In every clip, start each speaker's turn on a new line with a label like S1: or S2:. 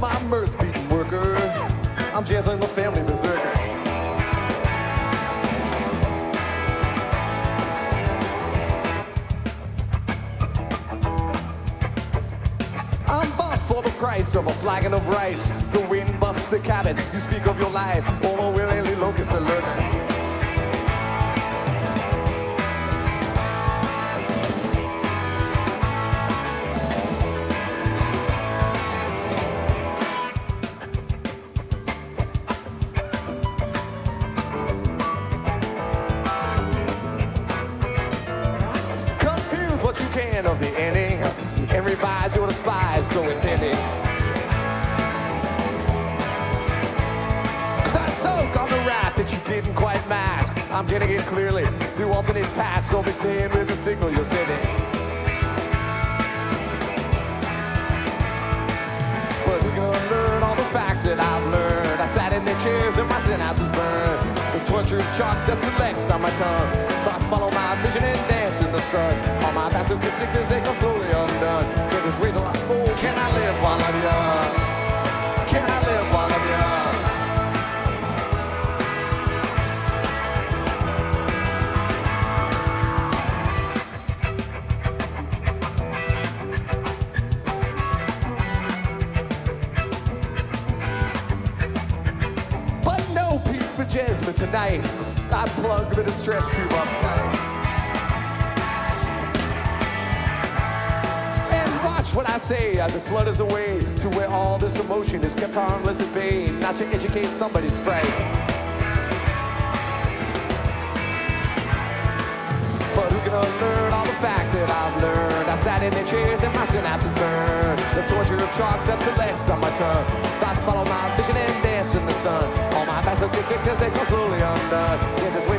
S1: my mirth-beaten worker. I'm jazzing the family berserker. I'm bought for the price of a flagon of rice. The wind buffs the cabin. You speak of your life, all willingly locusts are and revise your despise so impending. Cause I soak on the wrath that you didn't quite mask. I'm getting it clearly through alternate paths, don't mixed in with the signal you're sending. But who's gonna learn all the facts that I've learned? I sat in the chairs and my tin houses. Of chalk dust collects on my tongue. Thoughts follow my vision and dance in the sun. All my vasoconstrictors, they go slowly undone. This wait a lot? Oh, can I live while I'm young? Can I live for Jasmine tonight. I plug the distress tube up. And watch what I say as it flutters away to where all this emotion is kept harmless at bay, not to educate somebody's fright. But who can unlearn all the facts that I've learned? I sat in the chairs and my synapses burned. The torture of chalk dust collects on my tongue. Thoughts follow my vision and dance in the sun. All my masochistic cause they come slowly undone. In this way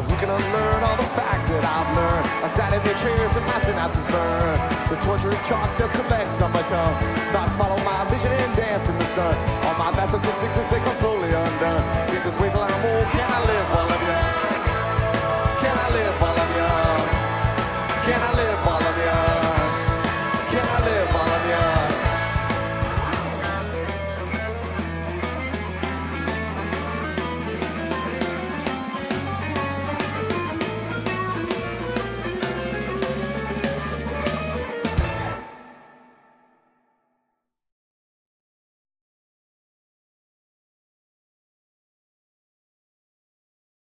S1: But who can unlearn all the facts that I've learned? I sat in the chairs and my synapses burn. The torture of chalk dust collects on my tongue. Thoughts follow my vision and dance in the sun. All my vasoconstrictors, they come slowly